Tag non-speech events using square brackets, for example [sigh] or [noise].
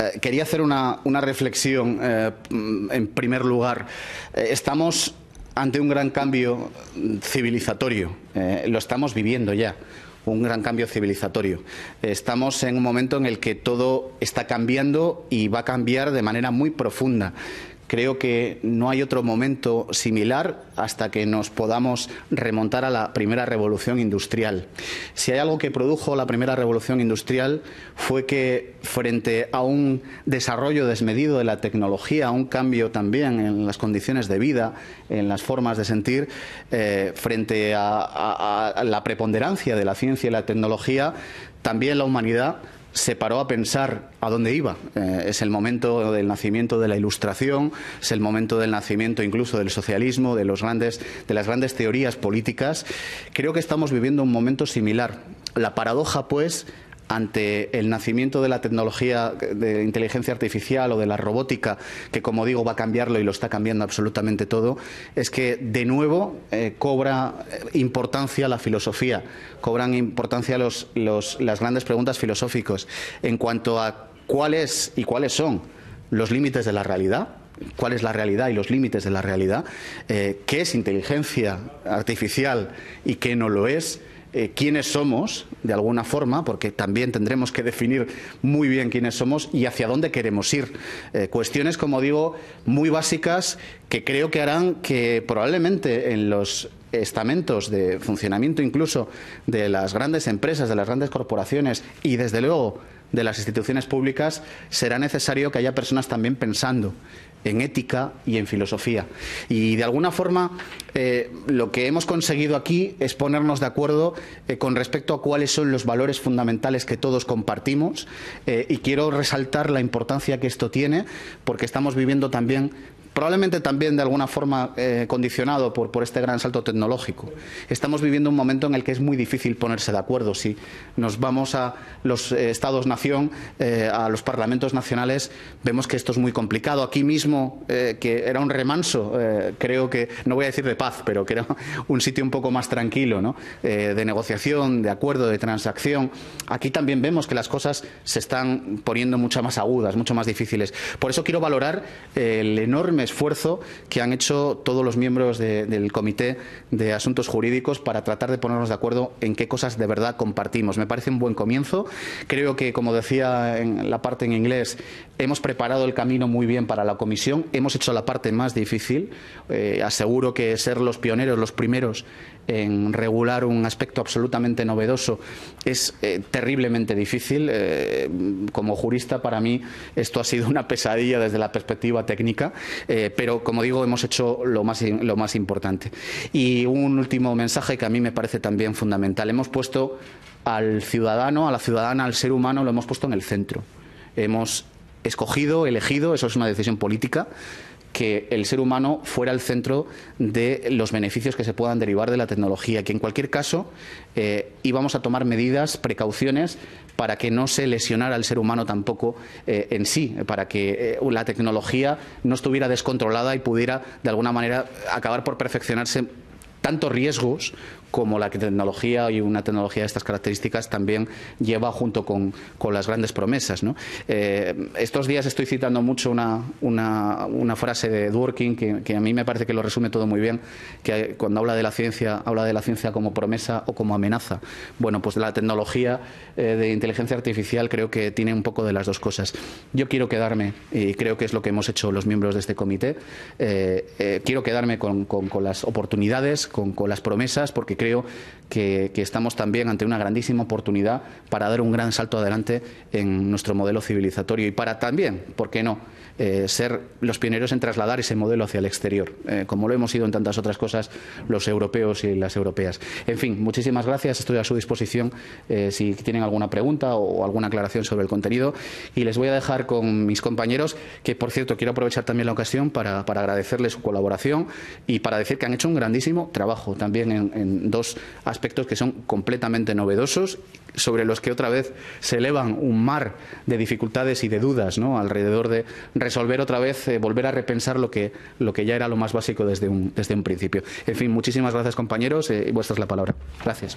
Eh, quería hacer una, reflexión. Eh, en primer lugar, eh, estamos ante un gran cambio civilizatorio. lo estamos viviendo ya un gran cambio civilizatorio. Estamos en un momento en el que todo está cambiando y va a cambiar de manera muy profunda. Creo que no hay otro momento similar hasta que nos podamos remontar a la primera revolución industrial. Si hay algo que produjo la primera revolución industrial fue que frente a un desarrollo desmedido de la tecnología, a un cambio también en las condiciones de vida, en las formas de sentir, eh, frente a la preponderancia de la ciencia y la tecnología, también la humanidad se paró a pensar a dónde iba. Eh, es el momento del nacimiento de la Ilustración, es el momento del nacimiento incluso del socialismo, de, los grandes, de las grandes teorías políticas. Creo que estamos viviendo un momento similar. La paradoja, pues, ante el nacimiento de la tecnología de inteligencia artificial o de la robótica, que como digo va a cambiarlo y lo está cambiando absolutamente todo, es que de nuevo eh, cobra eh, importancia la filosofía, cobran importancia los, las grandes preguntas filosóficas en cuanto a cuáles y cuáles son los límites de la realidad, cuál es la realidad y los límites de la realidad, eh, qué es inteligencia artificial y qué no lo es, eh, quiénes somos, de alguna forma, porque también tendremos que definir muy bien quiénes somos y hacia dónde queremos ir. Eh, cuestiones, como digo, muy básicas que creo que harán que probablemente en los estamentos de funcionamiento incluso de las grandes empresas, de las grandes corporaciones y, desde luego, de las instituciones públicas, será necesario que haya personas también pensando en ética y en filosofía. Y de alguna forma eh, lo que hemos conseguido aquí es ponernos de acuerdo eh, con respecto a cuáles son los valores fundamentales que todos compartimos eh, y quiero resaltar la importancia que esto tiene porque estamos viviendo también probablemente también de alguna forma eh, condicionado por, por, este gran salto tecnológico. Estamos viviendo un momento en el que es muy difícil ponerse de acuerdo. Si nos vamos a los eh, estados-nación, eh, a los parlamentos nacionales, vemos que esto es muy complicado. Aquí mismo, que era un remanso, creo que, no voy a decir de paz, pero que era [laughs] un sitio un poco más tranquilo, ¿no? de negociación, de acuerdo, de transacción. Aquí también vemos que las cosas se están poniendo mucho más agudas, mucho más difíciles. Por eso quiero valorar el enorme esfuerzo que han hecho todos los miembros del Comité de Asuntos Jurídicos para tratar de ponernos de acuerdo en qué cosas de verdad compartimos. Me parece un buen comienzo. Creo que, como decía en la parte en inglés, hemos preparado el camino muy bien para la comisión. Hemos hecho la parte más difícil. Eh, aseguro que ser los pioneros, los primeros en regular un aspecto absolutamente novedoso es eh, terriblemente difícil. Eh, como jurista, para mí esto ha sido una pesadilla desde la perspectiva técnica, eh, pero como digo, hemos hecho lo más, lo más importante. Y un último mensaje que a mí me parece también fundamental. Hemos puesto al ciudadano, a la ciudadana, al ser humano, lo hemos puesto en el centro. Hemos escogido, elegido, eso es una decisión política, que el ser humano fuera el centro de los beneficios que se puedan derivar de la tecnología, que en cualquier caso eh, íbamos a tomar medidas, precauciones para que no se lesionara al ser humano tampoco eh, en sí, para que eh, la tecnología no estuviera descontrolada y pudiera de alguna manera acabar por perfeccionarse tantos riesgos como la tecnología y una tecnología de estas características también lleva junto con, las grandes promesas. Eh, estos días estoy citando mucho una, una, frase de Dworkin que, a mí me parece que lo resume todo muy bien, que cuando habla de la ciencia, habla de la ciencia como promesa o como amenaza. Bueno, pues la tecnología eh, de inteligencia artificial creo que tiene un poco de las dos cosas. Yo quiero quedarme, y creo que es lo que hemos hecho los miembros de este comité, eh, quiero quedarme con, las oportunidades, con, con las promesas, porque creo que, estamos también ante una grandísima oportunidad para dar un gran salto adelante en nuestro modelo civilizatorio y para también, ¿por qué no?, eh, ser los pioneros en trasladar ese modelo hacia el exterior, eh, como lo hemos sido en tantas otras cosas los europeos y las europeas. En fin, muchísimas gracias, estoy a su disposición eh, si tienen alguna pregunta o alguna aclaración sobre el contenido y les voy a dejar con mis compañeros, que por cierto quiero aprovechar también la ocasión para, para agradecerles su colaboración y para decir que han hecho un grandísimo trabajo también en, dos aspectos que son completamente novedosos, sobre los que otra vez se elevan un mar de dificultades y de dudas ¿no? alrededor de resolver otra vez, eh, volver a repensar lo que, lo que ya era lo más básico desde un, desde un principio. En fin, muchísimas gracias compañeros eh, y vuestra es la palabra. Gracias.